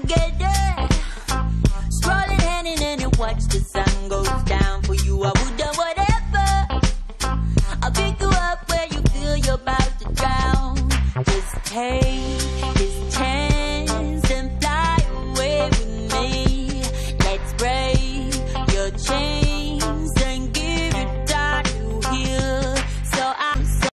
together. Strolling hand in hand and watch the sun goes down. For you, I would do whatever. I'll pick you up where you feel you're about to drown. Just take.